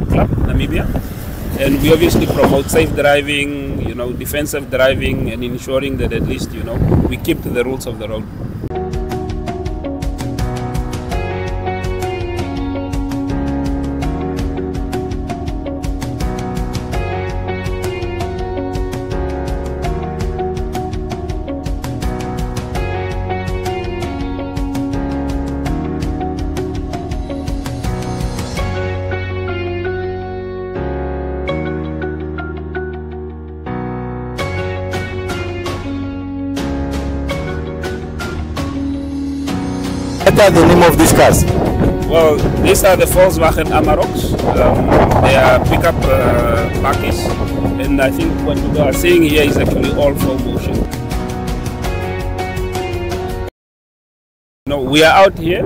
Club, Namibia. And we obviously promote safe driving, you know, defensive driving, and ensuring that at least, you know, we keep to the rules of the road. What are the name of these cars? Well, these are the Volkswagen Amaroks. Um, they are pickup uh. And I think what you are seeing here is actually all full motion. No, we are out here.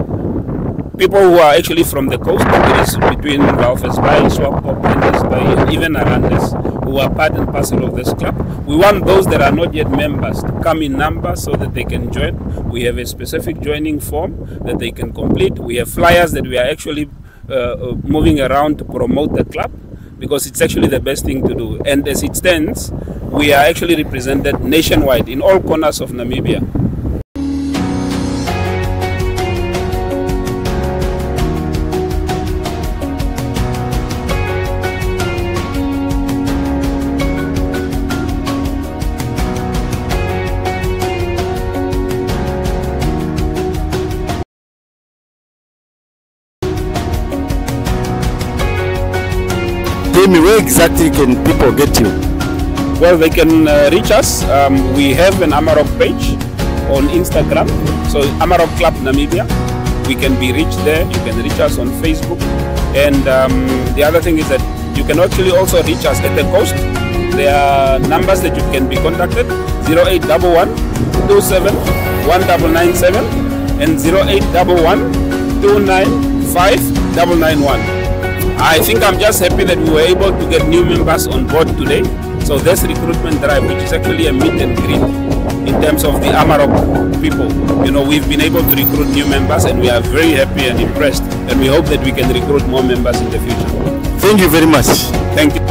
People who are actually from the coast, it is between Bay, Swakop, and even Arandis, who are part and parcel of this club. We want those that are not yet members to come in number so that they can join. We have a specific joining form that they can complete. We have flyers that we are actually uh, uh, moving around to promote the club because it's actually the best thing to do. And as it stands, we are actually represented nationwide in all corners of Namibia. Tell me where exactly can people get you? Well, they can uh, reach us. Um, we have an Amarok page on Instagram. So Amarok Club Namibia. We can be reached there. You can reach us on Facebook. And um, the other thing is that you can actually also reach us at the coast. There are numbers that you can be contacted 0811 27 1997 and 0811 295 991. I think I'm just happy that we were able to get new members on board today. So this recruitment drive, which is actually a meet and greet in terms of the Amarok people, you know, we've been able to recruit new members and we are very happy and impressed. And we hope that we can recruit more members in the future. Thank you very much. Thank you.